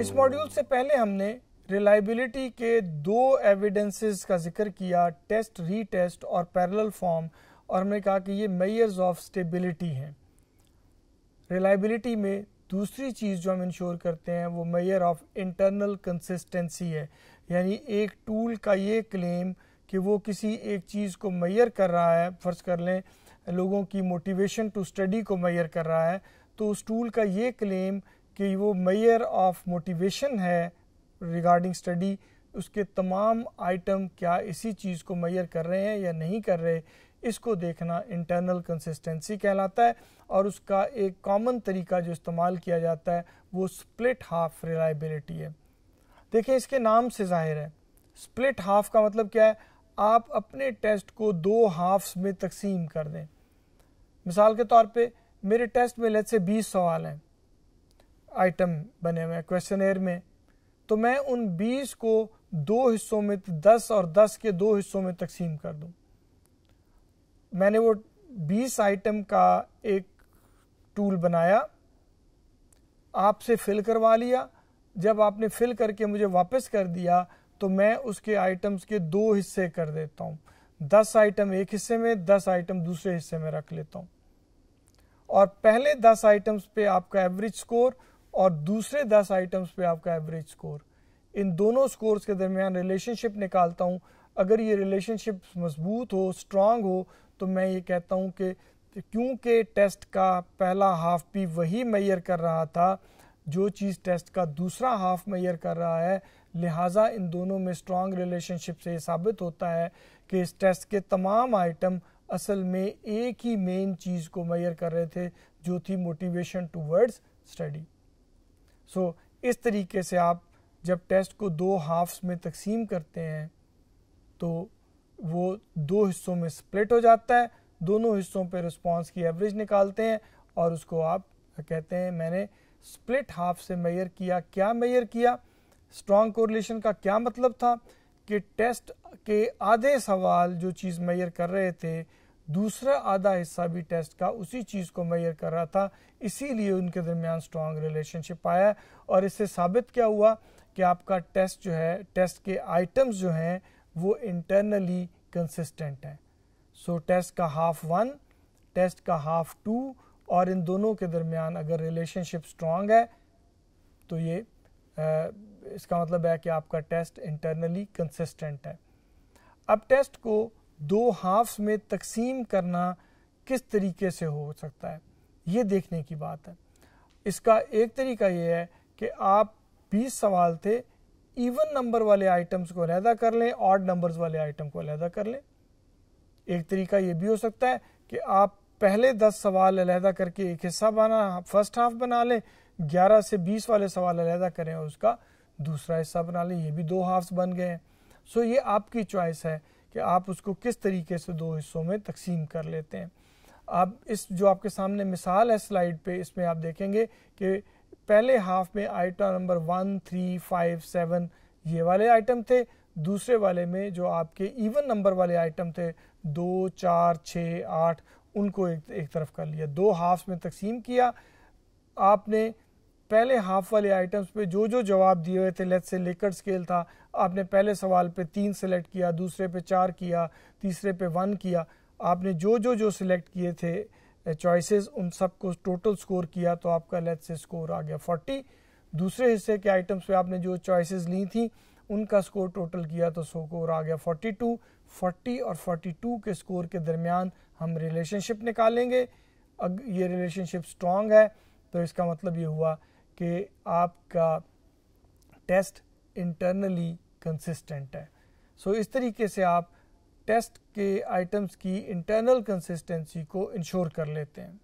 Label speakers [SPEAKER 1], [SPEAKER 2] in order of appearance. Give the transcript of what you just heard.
[SPEAKER 1] इस मॉड्यूल से पहले हमने रिलायबिलिटी के दो एविडेंसेस का ज़िक्र किया टेस्ट रीटेस्ट और पैरेलल फॉर्म और हमने कहा कि ये मेयर्स ऑफ़ स्टेबिलिटी हैं। रिलायबिलिटी में दूसरी चीज़ जो हम इंश्योर करते हैं, वो मेयर ऑफ़ इंटरनल कंसिस्टेंसी है। यानी एक टूल का ये क्लेम कि वो किसी एक चीज़ को मैयर कर रहा है फ़र्ज़ कर लें, लोगों की मोटिवेशन टू स्टडी को मैयर कर रहा है तो उस टूल का ये क्लेम कि वो मैयर ऑफ़ मोटिवेशन है रिगार्डिंग स्टडी उसके तमाम आइटम क्या इसी चीज़ को मैयर कर रहे हैं या नहीं कर रहे, इसको देखना इंटरनल कंसिस्टेंसी कहलाता है और उसका एक कॉमन तरीका जो इस्तेमाल किया जाता है, वो स्प्लिट हाफ़ रिलायबिलिटी है। देखिए इसके नाम से ज़ाहिर है। स्प्लिट हाफ़ का मतलब क्या है? आप अपने टेस्ट को दो हाफ्स में तकसीम कर दें। मिसाल के तौर पे, मेरे टेस्ट में लेट से 20 सवाल हैं। आइटम बने हुए हैं क्वेश्चन में। तो मैं उन 20 को दो हिस्सों में 10 और 10 के दो हिस्सों में तकसीम कर दूँ। मैंने वो 20 आइटम का एक टूल बनाया, आपसे फिल करवा लिया। जब आपने फिल करके मुझे वापस कर दिया तो मैं उसके आइटम्स के दो हिस्से कर देता हूँ। दस आइटम एक हिस्से में, दस आइटम दूसरे हिस्से में रख लेता हूँ। और पहले दस आइटम्स पे आपका एवरेज स्कोर और दूसरे दस आइटम्स पे आपका एवरेज स्कोर इन दोनों स्कोर्स के दरमियान रिलेशनशिप निकालता हूँ। अगर ये रिलेशनशिप मज़बूत हो स्ट्रांग हो तो मैं ये कहता हूँ कि क्योंकि टेस्ट का पहला हाफ़ भी वही मैयर कर रहा था, जो चीज़ टेस्ट का दूसरा हाफ़ मैयर कर रहा है, लिहाजा इन दोनों में स्ट्रॉन्ग रिलेशनशिप से साबित होता है कि इस टेस्ट के तमाम आइटम असल में एक ही मेन चीज़ को मैयर कर रहे थे, जो थी मोटिवेशन टूवर्ड्स स्टडी सो इस तरीके से आप जब टेस्ट को दो हाफ्स में तकसीम करते हैं तो वो दो हिस्सों में स्प्लिट हो जाता है, दोनों हिस्सों पे रिस्पांस की एवरेज निकालते हैं और उसको आप कहते हैं, मैंने स्प्लिट हाफ़ से मेयर किया। क्या मेयर किया? स्ट्रॉन्ग कोरिलेशन का क्या मतलब था? कि टेस्ट के आधे सवाल जो चीज़ मेयर कर रहे थे दूसरा आधा हिस्सा भी टेस्ट का उसी चीज़ को मैयर कर रहा था इसीलिए उनके दरमियान स्ट्रॉन्ग रिलेशनशिप आया। और इससे साबित क्या हुआ कि आपका टेस्ट जो है टेस्ट के आइटम्स जो हैं वो इंटरनली कंसिस्टेंट हैं। सो टेस्ट का हाफ़ वन टेस्ट का हाफ़ टू और इन दोनों के दरमियान अगर रिलेशनशिप स्ट्रांग है तो ये आ, इसका मतलब है कि आपका टेस्ट इंटरनली कंसिस्टेंट है। अब टेस्ट को दो हाफ्स में तकसीम करना किस तरीके से हो सकता है? ये देखने की बात है। इसका एक तरीका ये है कि आप 20 सवाल थे इवन नंबर वाले आइटम्स को अलहदा कर लें ऑड नंबर्स वाले आइटम को अलहदा कर लें। एक तरीका ये भी हो सकता है कि आप पहले दस सवाल अलहदा करके एक हिस्सा बना फ़र्स्ट हाफ़ बना लें, ग्यारह से बीस वाले सवाल अलहदा करें और उसका दूसरा हिस्सा बना लें। ये भी दो हाफ्स बन गए हैं। सो ये आपकी चॉइस है कि आप उसको किस तरीके से दो हिस्सों में तकसीम कर लेते हैं। अब इस जो आपके सामने मिसाल है स्लाइड पे इसमें आप देखेंगे कि पहले हाफ़ में item number one three five seven ये वाले आइटम थे। दूसरे वाले में जो आपके इवन नंबर वाले आइटम थे दो चार छः आठ उनको एक, एक तरफ़ कर लिया। दो हाफ़ में तकसीम किया। आपने पहले हाफ़ वाले आइटम्स पे जो जो जवाब दिए हुए थे लेट से लेकर स्केल था, आपने पहले सवाल पे तीन सेलेक्ट किया, दूसरे पे चार किया, तीसरे पे वन किया, आपने जो जो जो सिलेक्ट किए थे चॉइसेस उन सबको टोटल स्कोर किया तो आपका लेट से स्कोर आ गया फोर्टी दूसरे हिस्से के आइटम्स पे आपने जो चॉइसेस ली थी, उनका स्कोर टोटल किया तो स्कोर आ गया फोर्टी टू फोर्टी और फोर्टी टू के स्कोर के दरमियान हम रिलेशनशिप निकालेंगे. अगर ये रिलेशनशिप स्ट्रॉन्ग है तो इसका मतलब ये हुआ कि आपका टेस्ट इंटरनली कंसिस्टेंट है। सो so, इस तरीके से आप टेस्ट के आइटम्स की इंटरनल कंसिस्टेंसी को इंश्योर कर लेते हैं।